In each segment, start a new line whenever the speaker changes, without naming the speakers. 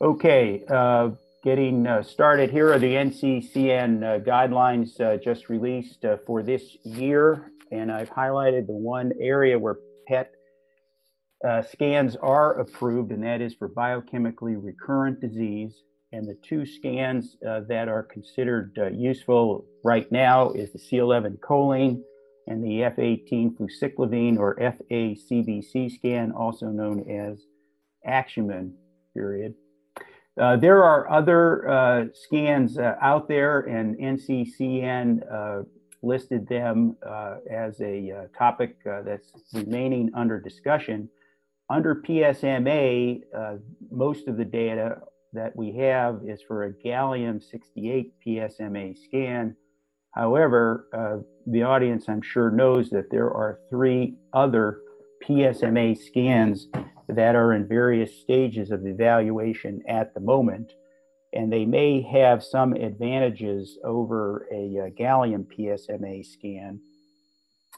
Okay, uh, getting uh, started. Here are the NCCN uh, guidelines uh, just released uh, for this year, and I've highlighted the one area where PET uh, scans are approved, and that is for biochemically recurrent disease. And the two scans that are considered useful right now is the C11 choline and the F18 fluciclovine or FACBC scan, also known as Axumin, period. Uh, there are other uh, scans uh, out there, and NCCN uh, listed them uh, as a topic that's remaining under discussion. Under PSMA, most of the data that we have is for a gallium 68 PSMA scan. However, the audience, I'm sure, knows that there are three other PSMA scans that are in various stages of evaluation at the moment. And they may have some advantages over a, a gallium PSMA scan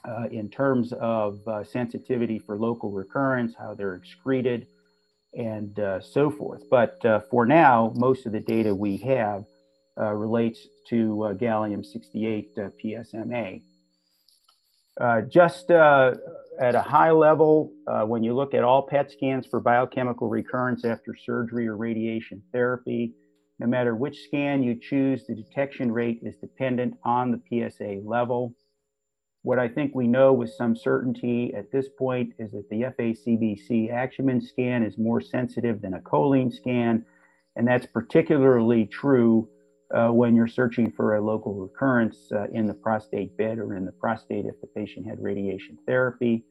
uh, in terms of uh, sensitivity for local recurrence, how they're excreted, and uh, so forth. But uh, for now, most of the data we have uh, relates to uh, gallium 68 PSMA. just at a high level, uh, when you look at all PET scans for biochemical recurrence after surgery or radiation therapy, no matter which scan you choose, the detection rate is dependent on the PSA level. What I think we know with some certainty at this point is that the FACBC Axumin scan is more sensitive than a choline scan, and that's particularly true uh, when you're searching for a local recurrence uh, in the prostate bed or in the prostate if the patient had radiation therapy.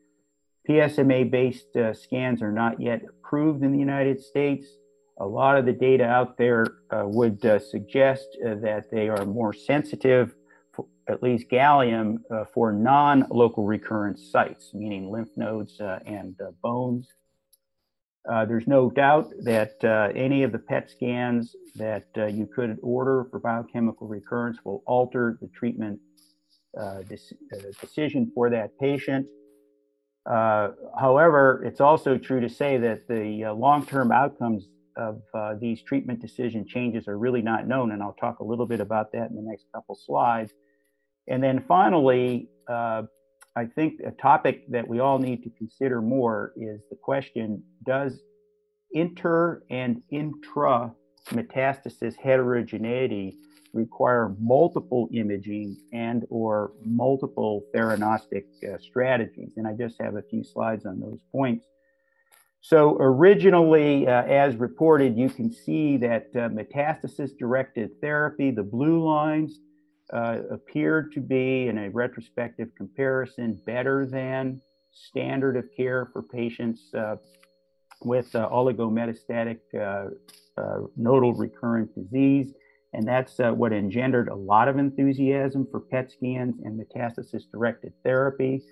PSMA based uh, scans are not yet approved in the United States. A lot of the data out there uh, would uh, suggest uh, that they are more sensitive, for, at least gallium, for non local recurrence sites, meaning lymph nodes and bones. Uh, there's no doubt that uh, any of the PET scans that uh, you could order for biochemical recurrence will alter the treatment uh, uh, decision for that patient. Uh, however, it's also true to say that the uh, long-term outcomes of uh, these treatment decision changes are really not known, and I'll talk a little bit about that in the next couple slides. And then finally, uh, I think a topic that we all need to consider more is the question Does inter and intra metastasis heterogeneity require multiple imaging and or multiple theranostic uh, strategies. And i just have a few slides on those points. So originally uh, as reported you can see that uh, metastasis directed therapy the blue lines uh, appeared to be, in a retrospective comparison, better than standard of care for patients uh, with uh, oligometastatic nodal recurrent disease. And that's uh, what engendered a lot of enthusiasm for PET scans and metastasis directed therapy.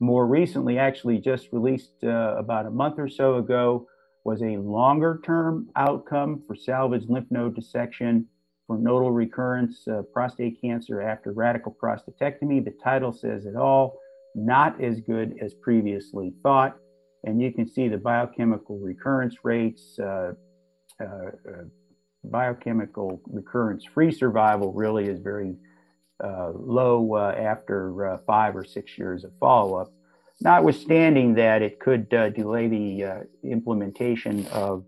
More recently, actually, just released about a month or so ago, was a longer term outcome for salvage lymph node dissection for nodal recurrence uh, prostate cancer after radical prostatectomy. The title says it all, not as good as previously thought. And you can see the biochemical recurrence rates, uh, uh, uh biochemical recurrence free survival really is very uh, low uh, after five or six years of follow up. Notwithstanding that, it could delay the implementation of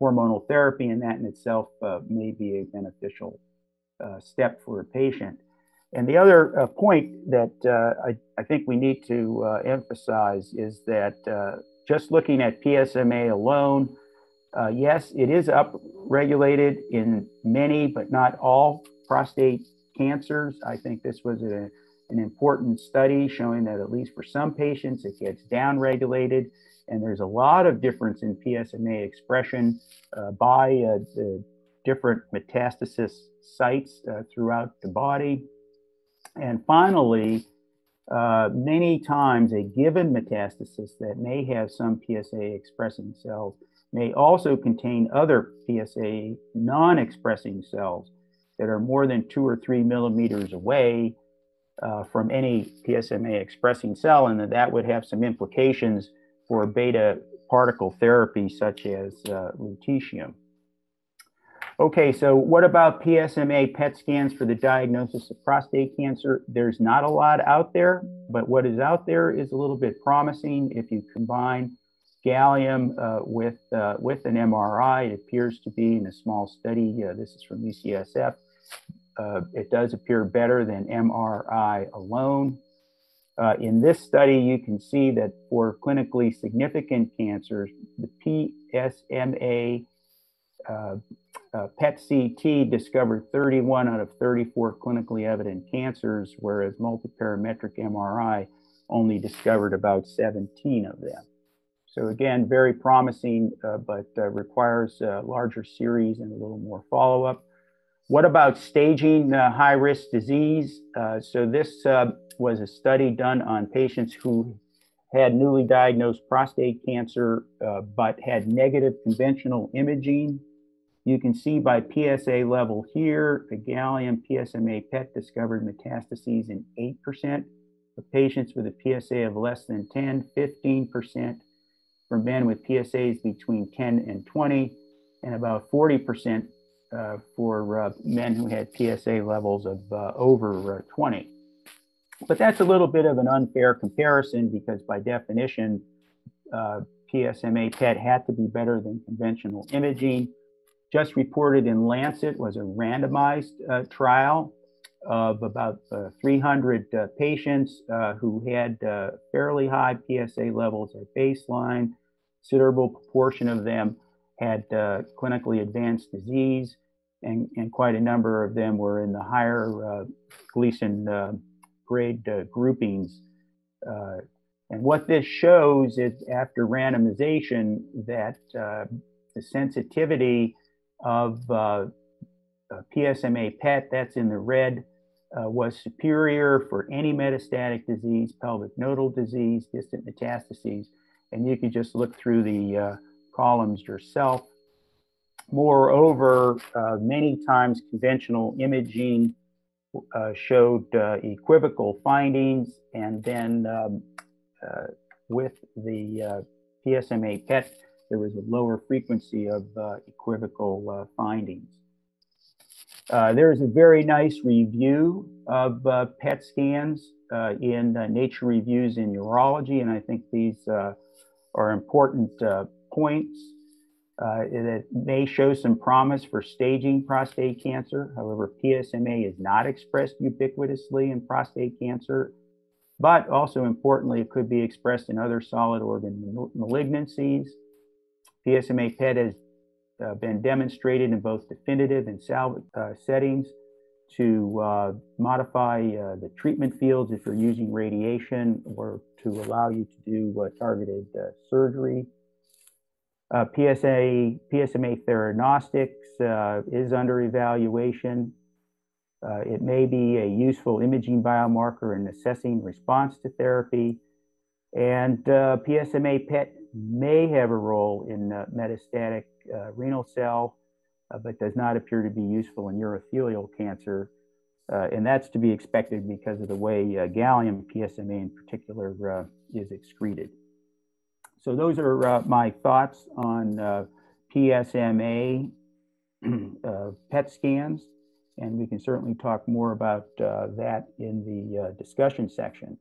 hormonal therapy, and that in itself uh, may be a beneficial uh, step for a patient. And the other uh, point that uh, I, I, think we need to uh, emphasize is that uh, just looking at PSMA alone, yes, it is upregulated in many, but not all prostate cancers. I think this was a, an important study showing that at least for some patients, it gets downregulated. And there's a lot of difference in PSMA expression uh, by uh, the different metastasis sites uh, throughout the body. And finally, uh, many times a given metastasis that may have some PSA expressing cells may also contain other PSA non expressing cells that are more than two or three millimeters away uh, from any PSMA expressing cell, and that, that would have some implications for beta particle therapy such as uh, lutetium. Okay, so what about PSMA PET scans for the diagnosis of prostate cancer? There's not a lot out there, but what is out there is a little bit promising. If you combine gallium uh, with, uh, with an MRI, it appears to be in a small study, uh, this is from UCSF, uh, it does appear better than MRI alone. Uh, in this study, you can see that for clinically significant cancers, the PSMA uh, PET CT discovered 31 out of 34 clinically evident cancers, whereas multiparametric MRI only discovered about 17 of them. So again, very promising, uh, but uh, requires a larger series and a little more follow-up. What about staging uh, high-risk disease? Uh, so this was a study done on patients who had newly diagnosed prostate cancer, but had negative conventional imaging you can see by PSA level here, the gallium PSMA PET discovered metastases in 8% of patients with a PSA of less than 10, 15% for men with PSAs between 10 and 20, and about 40% uh, for uh, men who had PSA levels of uh, over uh, 20. But that's a little bit of an unfair comparison because by definition, uh, PSMA PET had to be better than conventional imaging just reported in Lancet was a randomized uh, trial of about uh, 300 uh, patients uh, who had uh, fairly high PSA levels at baseline. Considerable proportion of them had uh, clinically advanced disease, and, and, quite a number of them were in the higher Gleason grade groupings. and what this shows is after randomization that the sensitivity of uh, uh PSMA PET, that's in the red, uh, was superior for any metastatic disease, pelvic nodal disease, distant metastases. And you can just look through the uh, columns yourself. Moreover, uh, many times conventional imaging uh, showed equivocal findings, and then um, with the PSMA PET, there was a lower frequency of uh, equivocal uh, findings. Uh, there is a very nice review of uh, PET scans uh, in uh, Nature Reviews in Urology, and I think these are important points. it may show some promise for staging prostate cancer. However, PSMA is not expressed ubiquitously in prostate cancer, but also importantly, it could be expressed in other solid organ malignancies. PSMA PET has uh, been demonstrated in both definitive and salvage uh, settings to uh, modify uh, the treatment fields if you're using radiation or to allow you to do uh, targeted uh, surgery. PSA, PSMA theranostics is under evaluation. it may be a useful imaging biomarker in assessing response to therapy. And PSMA PET may have a role in metastatic renal cell, uh, but does not appear to be useful in urothelial cancer. Uh, and that's to be expected because of the way uh, gallium PSMA in particular uh, is excreted. So those are my thoughts on PSMA PET scans, and we can certainly talk more about that in the discussion section.